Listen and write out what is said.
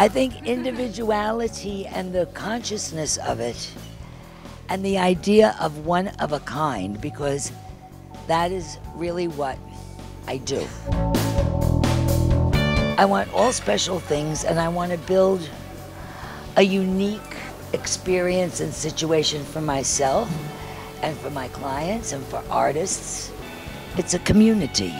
I think individuality and the consciousness of it and the idea of one of a kind because that is really what I do. I want all special things and I want to build a unique experience and situation for myself and for my clients and for artists. It's a community.